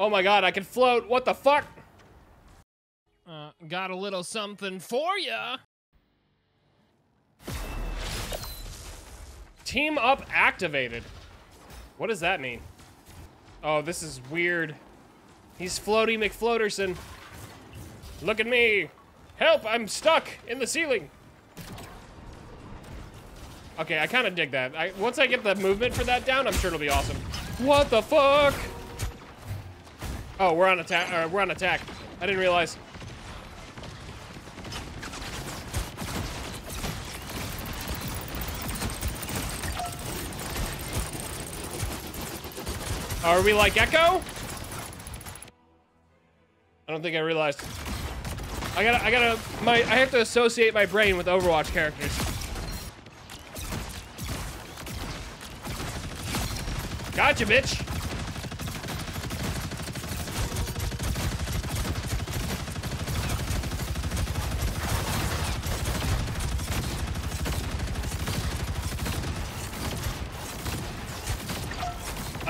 Oh my god, I can float. What the fuck? Uh, got a little something for ya. Team up activated. What does that mean? Oh, this is weird. He's Floaty McFloaterson. Look at me. Help, I'm stuck in the ceiling. Okay, I kind of dig that. I, once I get the movement for that down, I'm sure it'll be awesome. What the fuck? Oh, we're on attack. Uh, we're on attack. I didn't realize. Are we like Echo? I don't think I realized. I gotta, I gotta, my, I have to associate my brain with Overwatch characters. Gotcha, bitch.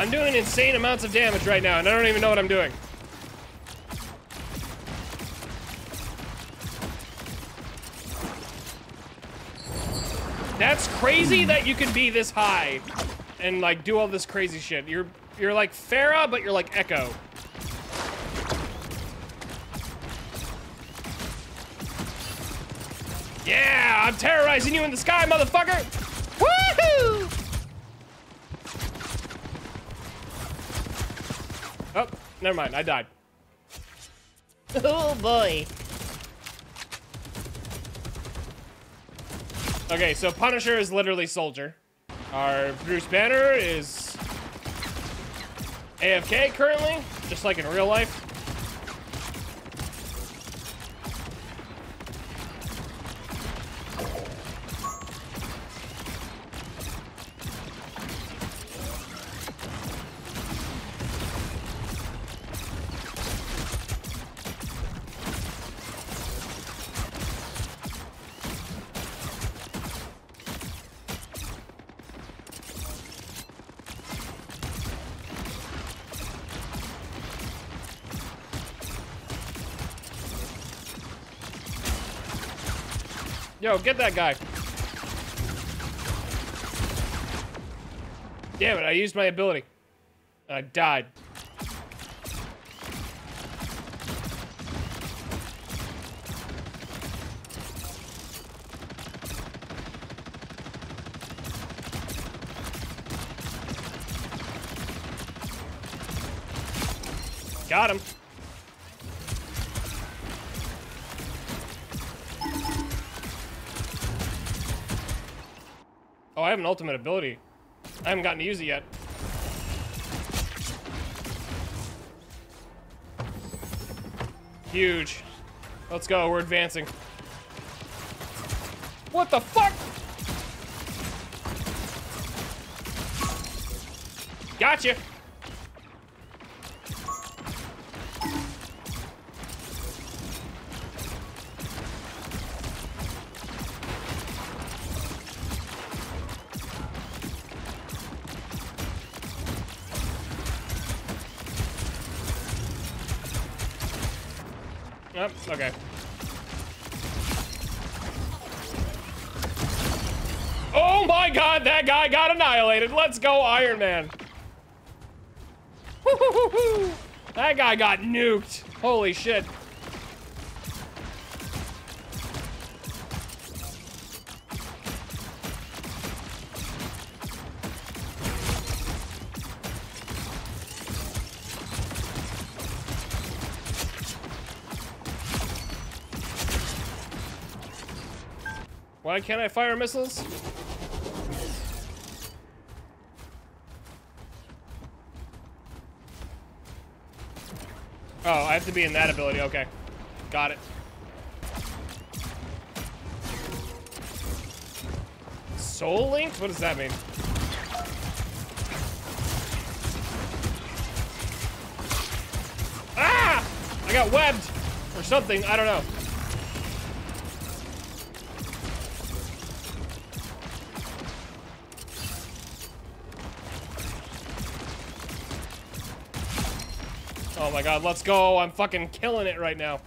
I'm doing insane amounts of damage right now, and I don't even know what I'm doing. That's crazy that you can be this high and like do all this crazy shit. You're you're like Pharah, but you're like Echo. Yeah, I'm terrorizing you in the sky, motherfucker! Woohoo! Oh, never mind. I died. Oh boy. Okay, so Punisher is literally Soldier. Our Bruce Banner is AFK currently, just like in real life. Yo, get that guy. Damn it, I used my ability. I died. Got him. I have an ultimate ability. I haven't gotten to use it yet. Huge. Let's go, we're advancing. What the fuck? Gotcha. Yep, okay. Oh my god, that guy got annihilated. Let's go, Iron Man. That guy got nuked. Holy shit. Why can't I fire missiles? Oh, I have to be in that ability. Okay. Got it. Soul linked? What does that mean? Ah! I got webbed! Or something. I don't know. Oh my god, let's go. I'm fucking killing it right now.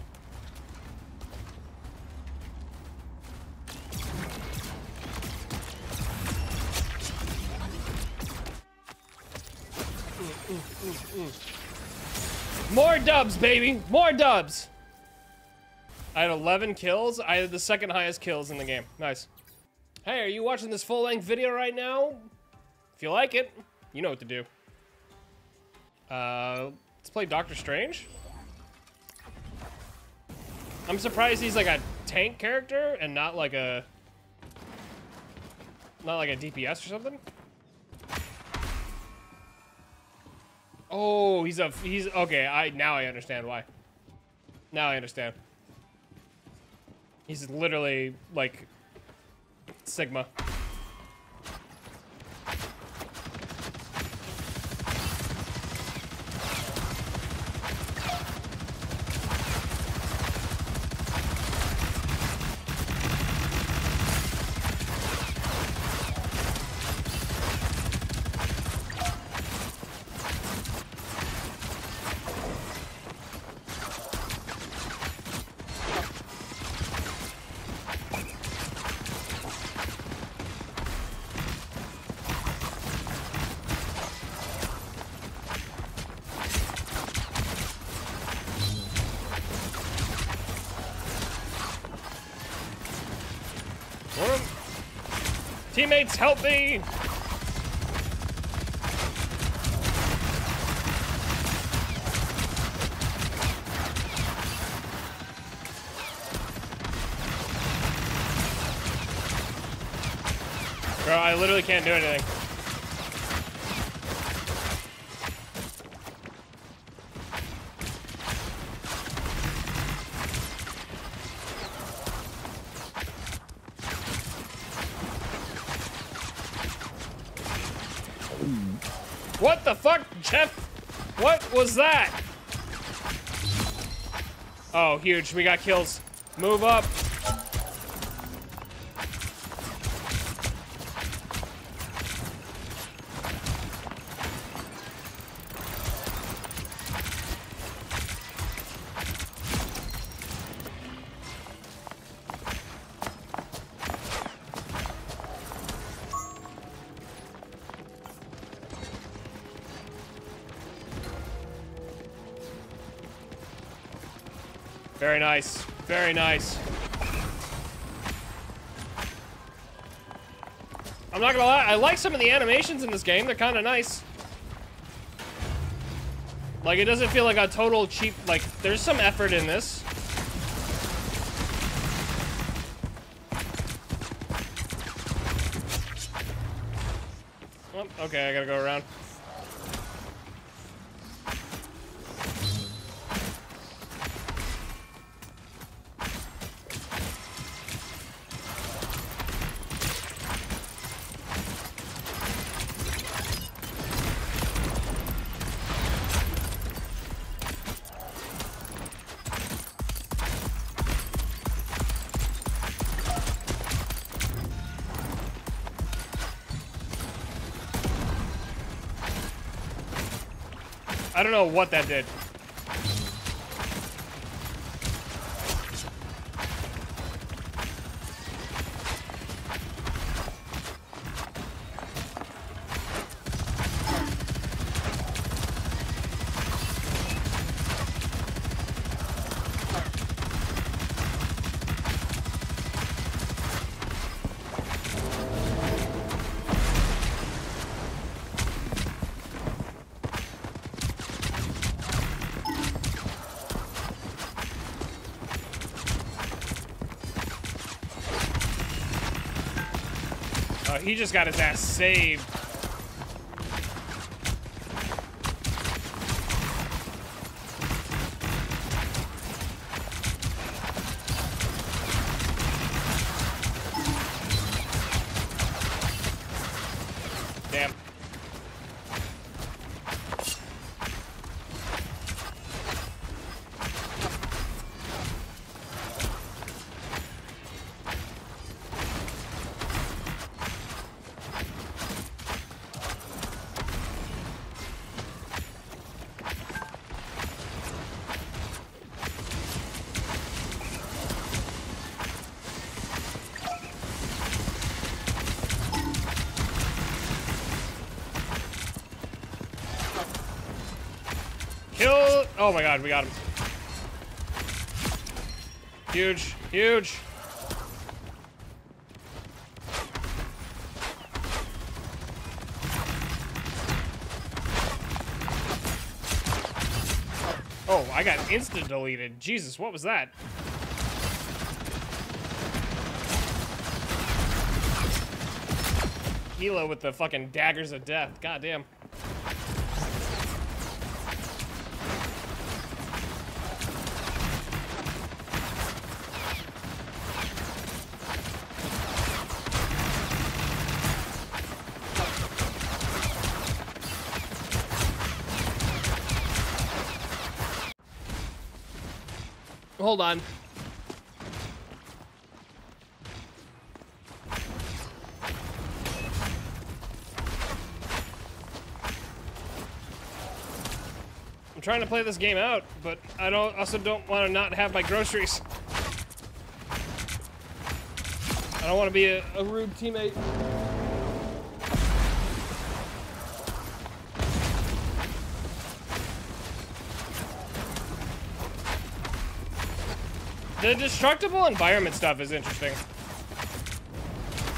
More dubs, baby! More dubs! I had 11 kills. I had the second highest kills in the game. Nice. Hey, are you watching this full-length video right now? If you like it, you know what to do. Uh, let's play Doctor Strange. I'm surprised he's like a tank character and not like a... Not like a DPS or something. Oh, he's a... He's... Okay, I... Now I understand why. Now I understand. He's literally, like, Sigma. Teammates, help me! Bro, I literally can't do anything. What the fuck, Jeff? What was that? Oh, huge. We got kills. Move up. Very nice. Very nice. I'm not gonna lie, I like some of the animations in this game. They're kind of nice. Like, it doesn't feel like a total cheap... Like, there's some effort in this. Oh, okay, I gotta go around. I don't know what that did. Oh, he just got his ass saved. Damn. Oh my god, we got him. Huge, huge. Oh, I got instant deleted. Jesus, what was that? Hela with the fucking daggers of death. God Hold on. I'm trying to play this game out, but I don't also don't want to not have my groceries. I don't want to be a, a rude teammate. The destructible environment stuff is interesting.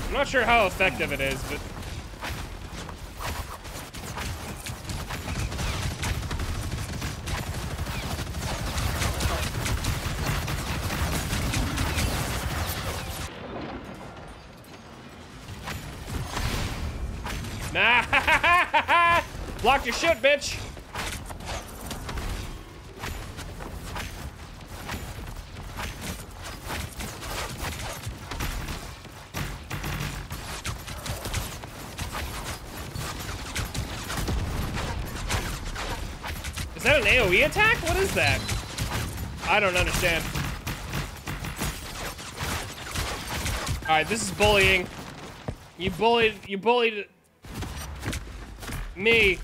I'm not sure how effective it is, but... Nah! Blocked your shit, bitch! That an AoE attack? What is that? I don't understand. Alright, this is bullying. You bullied, you bullied me.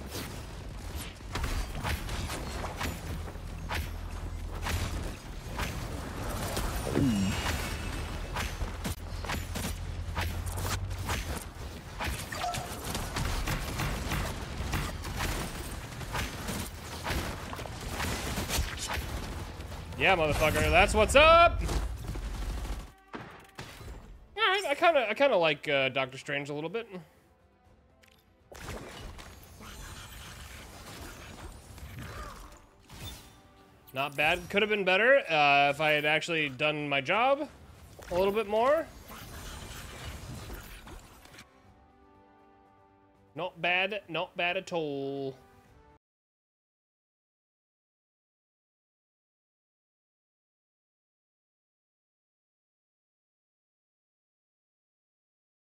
Yeah, motherfucker, that's what's up. All right, I kind of, I kind of like uh, Doctor Strange a little bit. Not bad. Could have been better uh, if I had actually done my job a little bit more. Not bad. Not bad at all.